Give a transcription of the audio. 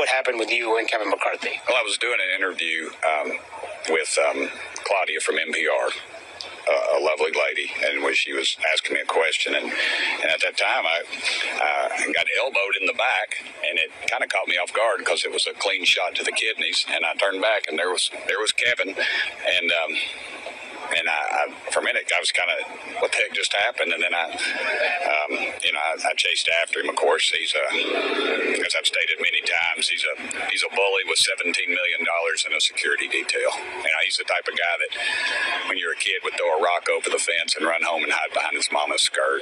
what happened with you and Kevin McCarthy. Well, I was doing an interview um, with um, Claudia from NPR. Uh, a lovely lady, and when she was asking me a question, and, and at that time I uh, got elbowed in the back, and it kind of caught me off guard because it was a clean shot to the kidneys, and I turned back, and there was there was Kevin, and um, for a minute, I was kind of, what the heck just happened? And then I, um, you know, I, I, chased after him. Of course, he's a, as I've stated many times, he's a he's a bully with seventeen million dollars in a security detail. You know, he's the type of guy that, when you're a kid, would throw a rock over the fence and run home and hide behind his mama's skirt.